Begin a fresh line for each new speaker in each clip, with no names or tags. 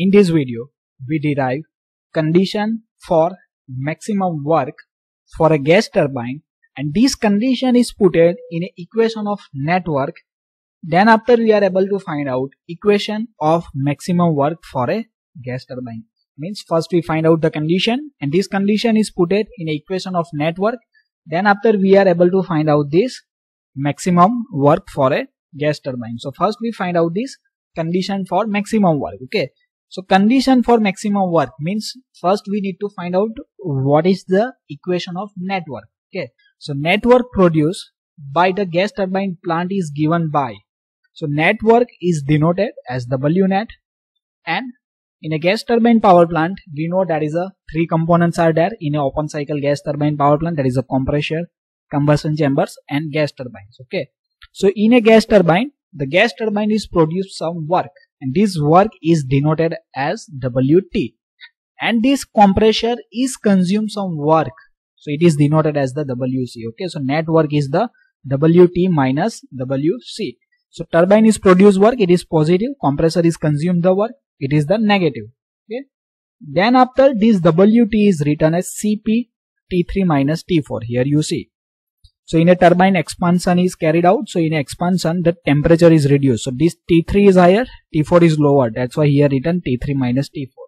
In this video, we derive condition for maximum work for a gas turbine and this condition is put in an equation of network. Then after we are able to find out equation of maximum work for a gas turbine. Means first we find out the condition and this condition is put in an equation of network. Then after we are able to find out this maximum work for a gas turbine. So first we find out this condition for maximum work. Okay. So condition for maximum work means first we need to find out what is the equation of network. Okay. So network produced by the gas turbine plant is given by. So network is denoted as WNet and in a gas turbine power plant we know that is a three components are there in a open cycle gas turbine power plant that is a compressor, combustion chambers and gas turbines. Okay. So in a gas turbine the gas turbine is produce some work and this work is denoted as WT and this compressor is consume some work so it is denoted as the WC okay? So net work is the WT minus WC so turbine is produce work it is positive compressor is consume the work it is the negative okay? Then after this WT is written as CP T3 minus T4 here you see so in a turbine expansion is carried out. So in expansion the temperature is reduced. So this T3 is higher, T4 is lower. That's why here written T3 minus T4.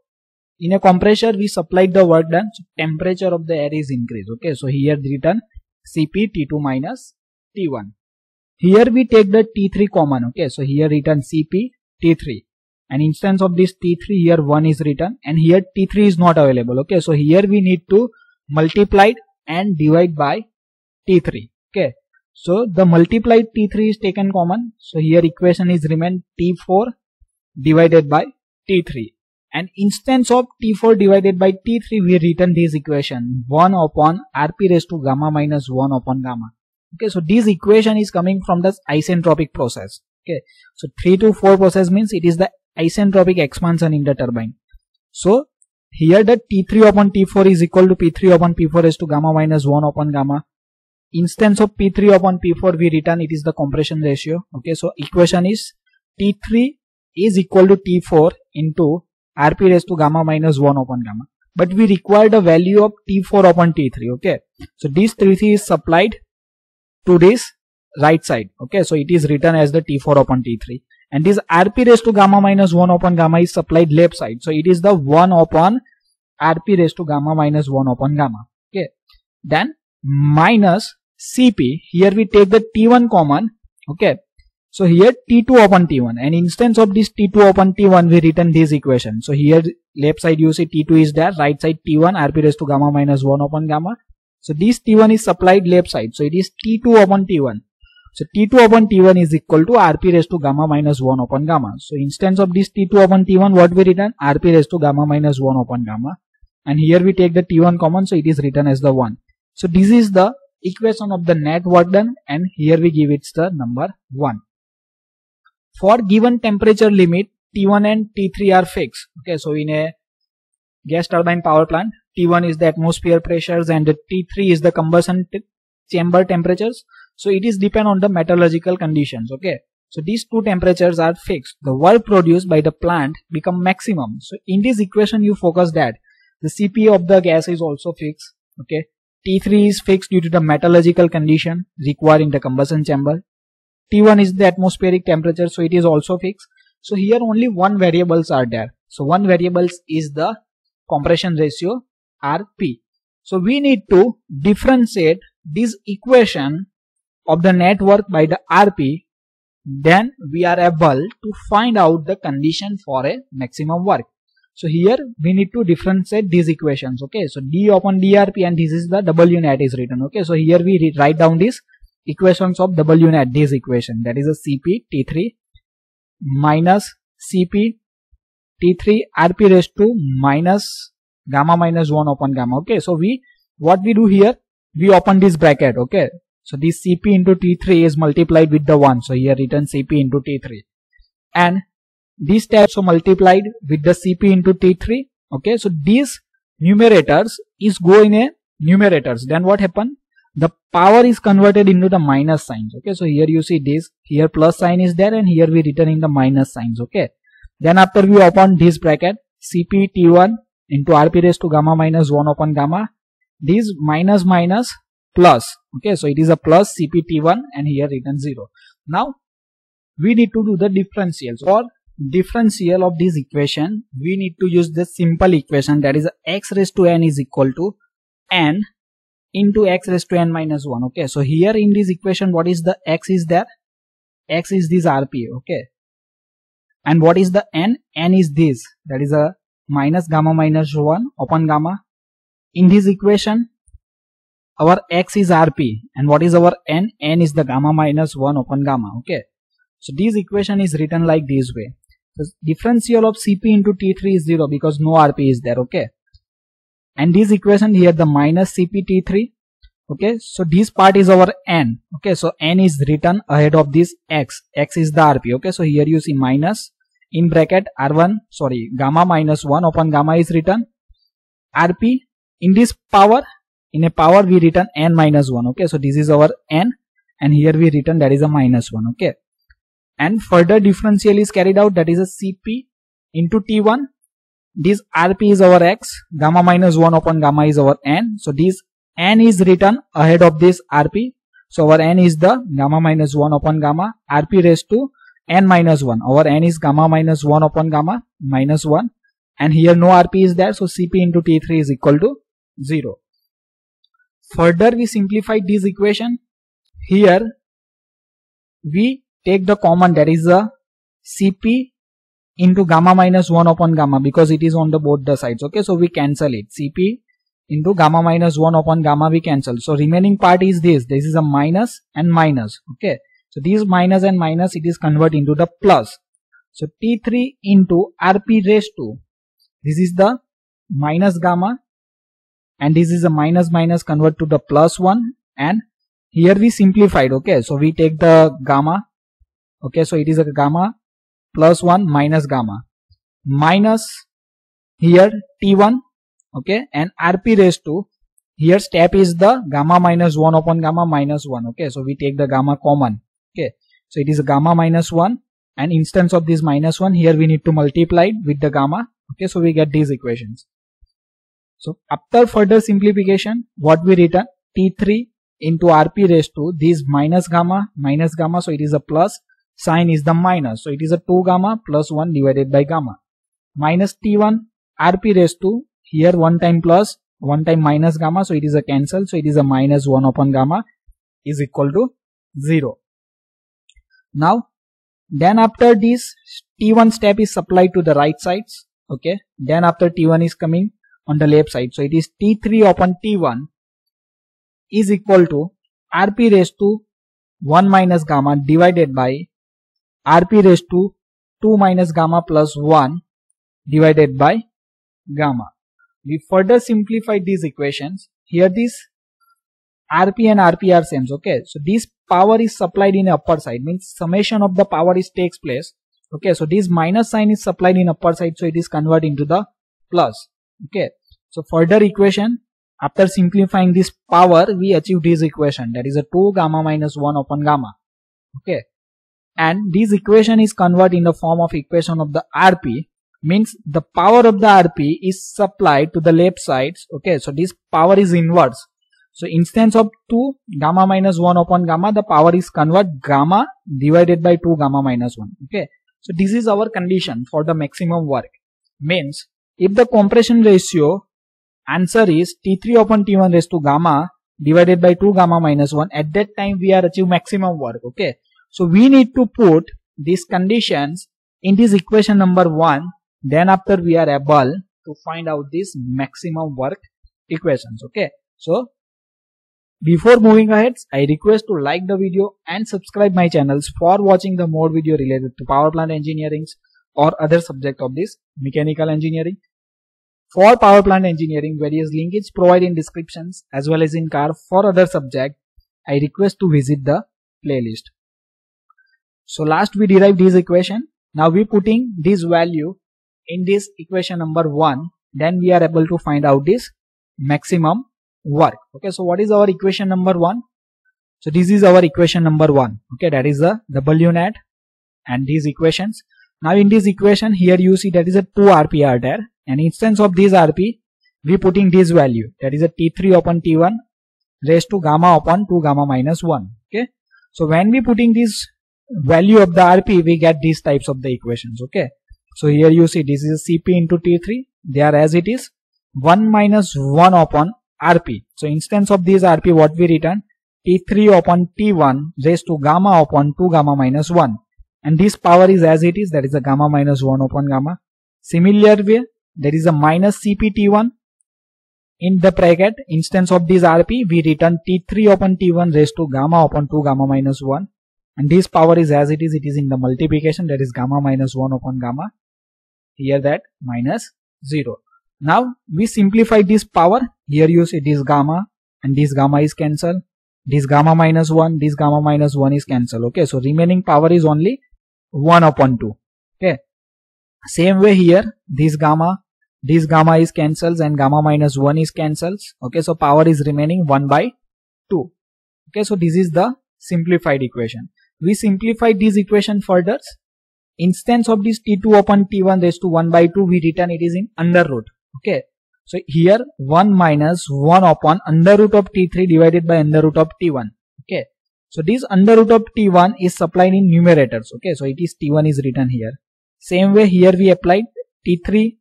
In a compressor we supplied the work done. So temperature of the air is increased. Okay. So here written Cp T2 minus T1. Here we take the T3 common. Okay. So here written Cp T3. an instance of this T3 here 1 is written and here T3 is not available. Okay. So here we need to multiply and divide by T3 okay. So the multiplied T3 is taken common. So here equation is remain T4 divided by T3 and instance of T4 divided by T3 we written this equation. 1 upon Rp raised to gamma minus 1 upon gamma. Okay so this equation is coming from the isentropic process. Okay so 3 to 4 process means it is the isentropic expansion in the turbine. So here the T3 upon T4 is equal to P3 upon P4 raised to gamma minus 1 upon gamma instance of P3 upon P4 we return it is the compression ratio. Okay, so equation is T3 is equal to T4 into Rp raised to gamma minus 1 upon gamma. But we require the value of T4 upon T3. Okay, so this T3 is supplied to this right side. Okay, so it is written as the T4 upon T3 and this Rp raised to gamma minus 1 upon gamma is supplied left side. So it is the 1 upon Rp raised to gamma minus 1 upon gamma. Okay, then minus Cp, here we take the T1 common, okay. So here T2 upon T1 and instance of this T2 upon T1 we written this equation. So here left side you see T2 is there, right side T1 Rp raised to gamma minus 1 upon gamma. So this T1 is supplied left side. So it is T2 upon T1. So T2 upon T1 is equal to Rp raised to gamma minus 1 upon gamma. So instance of this T2 upon T1 what we written? Rp raised to gamma minus 1 upon gamma. And here we take the T1 common so it is written as the 1. So this is the equation of the net work done and here we give it the number 1. For given temperature limit T1 and T3 are fixed. Okay, so in a gas turbine power plant T1 is the atmosphere pressures and T3 is the combustion chamber temperatures. So it is depend on the metallurgical conditions. Okay, so these two temperatures are fixed. The work produced by the plant become maximum. So in this equation you focus that the CP of the gas is also fixed. Okay, T3 is fixed due to the metallurgical condition required in the combustion chamber. T1 is the atmospheric temperature, so it is also fixed. So here only one variables are there. So one variables is the compression ratio Rp. So we need to differentiate this equation of the network by the Rp. Then we are able to find out the condition for a maximum work. So here we need to differentiate these equations. Okay, so d upon drp and this is the w net is written. Okay, so here we write down these equations of w net. This equation that is a cp t3 minus cp t3 rp raised to minus gamma minus 1 upon gamma. Okay, so we what we do here we open this bracket. Okay, so this cp into t3 is multiplied with the 1. So here written cp into t3 and these tabs are multiplied with the CP into T3. Okay, so these numerators is go in a numerators. Then what happen? The power is converted into the minus signs. Okay, so here you see this. Here plus sign is there and here we return in the minus signs. Okay, then after we open this bracket cp t1 into rp raised to gamma minus 1 upon gamma this minus minus plus okay so it is a plus cp t1 and here written 0 now we need to do the differentials for differential of this equation we need to use the simple equation that is x raised to n is equal to n into x raised to n minus 1 okay? So here in this equation what is the x is there? x is this rp okay? And what is the n? n is this that is a minus gamma minus 1 upon gamma. In this equation our x is rp and what is our n? n is the gamma minus 1 upon gamma okay? So this equation is written like this way so differential of cp into t3 is 0 because no rp is there okay? And this equation here the minus cp t3 okay? So this part is our n okay? So n is written ahead of this x. X is the rp okay? So here you see minus in bracket r1 sorry gamma minus 1 upon gamma is written. Rp in this power in a power we written n minus 1 okay? So this is our n and here we written that is a minus 1 okay and further differential is carried out that is a cp into t1 this rp is our x gamma minus 1 upon gamma is our n. So this n is written ahead of this rp. So our n is the gamma minus 1 upon gamma. Rp raised to n minus 1 our n is gamma minus 1 upon gamma minus 1 and here no rp is there so cp into t3 is equal to 0 further we simplify this equation. Here we take the common that is the cp into gamma minus 1 upon gamma because it is on the both the sides okay? So we cancel it. Cp into gamma minus 1 upon gamma we cancel. So remaining part is this. This is a minus and minus okay? So these minus and minus it is convert into the plus. So t3 into rp raised to this is the minus gamma and this is a minus minus convert to the plus 1 and here we simplified okay? So we take the gamma okay so it is a gamma plus 1 minus gamma. Minus here t1 okay and rp raised to here step is the gamma minus 1 upon gamma minus 1 okay. So we take the gamma common okay. So it is a gamma minus 1 and instance of this minus 1 here we need to multiply with the gamma okay. So we get these equations. So after further simplification what we written t3 into rp raised to this minus gamma minus gamma. So it is a plus sign is the minus. So it is a 2 gamma plus 1 divided by gamma. Minus t1 rp raised to here one time plus one time minus gamma. So it is a cancel. So it is a minus 1 upon gamma is equal to 0 now then after this t1 step is supplied to the right sides. Okay. Then after t1 is coming on the left side. So it is t3 upon t1 is equal to rp raised to 1 minus gamma divided by rp raised to 2 minus gamma plus 1 divided by gamma. We further simplify these equations. Here this rp and rp are same okay? So this power is supplied in upper side means summation of the power is takes place okay? So this minus sign is supplied in upper side so it is converted into the plus okay? So further equation after simplifying this power we achieve this equation. That is a 2 gamma minus 1 upon gamma okay and this equation is converted in the form of equation of the rp means the power of the RP is supplied to the left sides. Okay, so this power is inverse. So instance of 2 gamma minus 1 upon gamma, the power is convert gamma divided by 2 gamma minus 1. Okay, so this is our condition for the maximum work. Means if the compression ratio answer is T3 upon T1 raised to gamma divided by 2 gamma minus 1, at that time we are achieve maximum work. Okay, so we need to put these conditions in this equation number 1 then after we are able to find out this maximum work equations okay? So before moving ahead i request to like the video and subscribe my channels for watching the more video related to power plant engineering or other subject of this mechanical engineering. For power plant engineering various link is provided in descriptions as well as in car for other subject i request to visit the playlist so last we derived this equation. Now we putting this value in this equation number 1 then we are able to find out this maximum work. Okay so what is our equation number 1 so this is our equation number 1 okay that is the w net and these equations. Now in this equation here you see that is a 2 RP are there. And instance of this RP we putting this value. That is a T3 upon T1 raised to gamma upon 2 gamma minus 1 okay. So when we putting this value of the RP we get these types of the equations okay. So here you see this is CP into T3 they are as it is 1 minus 1 upon RP. So instance of this RP what we return T3 upon T1 raised to gamma upon 2 gamma minus 1 and this power is as it is that is a gamma minus 1 upon gamma. Similar way there is a minus CPT1 in the bracket instance of this RP we return T3 upon T1 raised to gamma upon 2 gamma minus 1 and this power is as it is it is in the multiplication that is gamma minus 1 upon gamma. Here that minus 0. Now we simplify this power. Here you see this gamma and this gamma is cancelled this gamma minus 1 this gamma minus 1 is cancelled okay so remaining power is only 1 upon 2 okay. Same way here this gamma this gamma is cancels and gamma minus 1 is cancels. Okay so power is remaining 1 by 2 okay so this is the simplified equation we simplify this equation further. Instance of this t2 upon t1 raised to 1 by 2 we return it is in under root. Okay. So here 1 minus 1 upon under root of t3 divided by under root of t1 okay. So this under root of t1 is supplied in numerators okay. So it is t1 is written here. Same way here we applied t3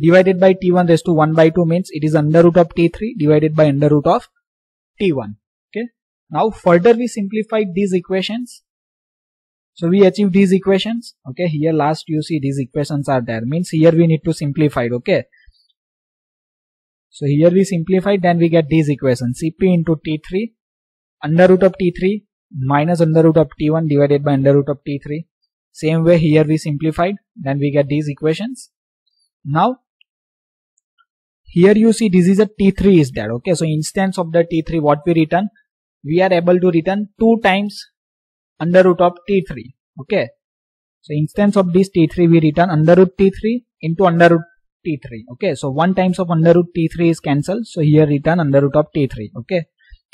divided by t1 raised to 1 by 2 means it is under root of t3 divided by under root of t1 okay now further we simplified these equations. So we achieve these equations. Okay here last you see these equations are there. Means here we need to simplify okay? So here we simplified then we get these equations. Cp into t3 under root of t3 minus under root of t1 divided by under root of t3 same way here we simplified then we get these equations. Now here you see this is a t3 is there okay? So instance of the t3 what we return we are able to return 2 times under root of t3 okay so instance of this t3 we return under root t3 into under root t3 okay so 1 times of under root t3 is cancelled so here return under root of t3 okay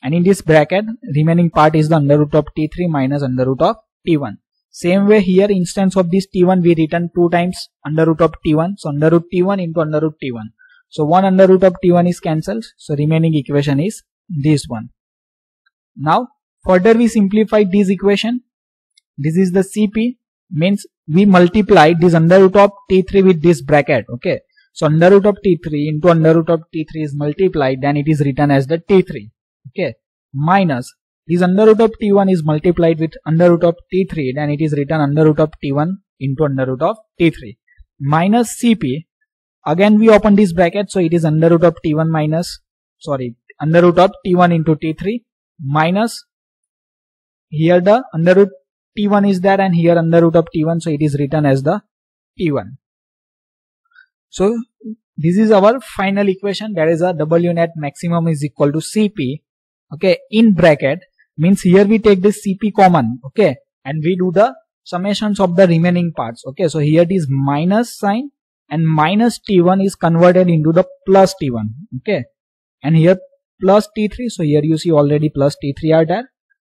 and in this bracket remaining part is the under root of t3 minus under root of t1 same way here instance of this t1 we return 2 times under root of t1 so under root t1 into under root t1 so 1 under root of t1 is cancelled. So remaining equation is this one. Now further we simplify this equation. This is the CP means we multiply this under root of t3 with this bracket. Okay. So under root of t3 into under root of t3 is multiplied then it is written as the t3. Okay. Minus this under root of t1 is multiplied with under root of t3 then it is written under root of t1 into under root of t3 minus cp again we open this bracket so it is under root of t1 minus sorry under root of t1 into t3 minus here the under root t1 is there and here under root of t1 so it is written as the t1 so this is our final equation. That is a w net maximum is equal to cp okay in bracket means here we take this cp common okay and we do the summations of the remaining parts okay. So here it is minus sign and minus t1 is converted into the plus t1 okay. And here plus t3 so here you see already plus t3 are there.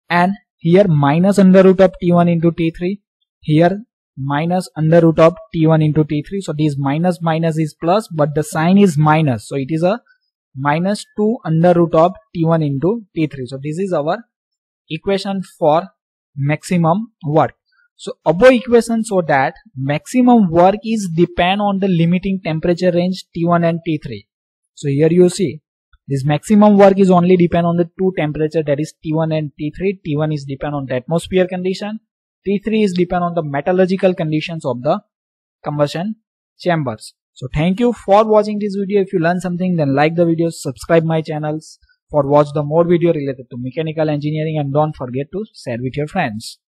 And here minus under root of t1 into t3 here minus under root of t1 into t3 so this minus minus is plus but the sign is minus so it is a minus 2 under root of t1 into t3 so this is our equation for maximum work. So above equation so that maximum work is depend on the limiting temperature range T1 and T3. So here you see this maximum work is only depend on the two temperature that is T1 and T3. T1 is depend on the atmosphere condition. T3 is depend on the metallurgical conditions of the combustion chambers. So thank you for watching this video. If you learn something then like the video, subscribe my channels for watch the more video related to mechanical engineering and don't forget to share with your friends.